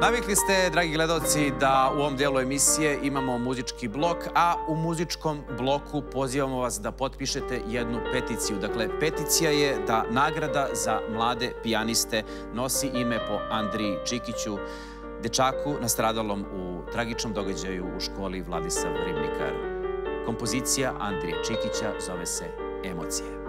Navikli ste, dragi gledalci, da u ovom dijelu emisije imamo muzički blok, a u muzičkom bloku pozivamo vas da potpišete jednu peticiju. Dakle, peticija je da nagrada za mlade pijaniste nosi ime po Andriji Čikiću, dečaku nastradalom u tragičnom događaju u školi Vladislav Ribnikar. Kompozicija Andrije Čikića zove se Emocije.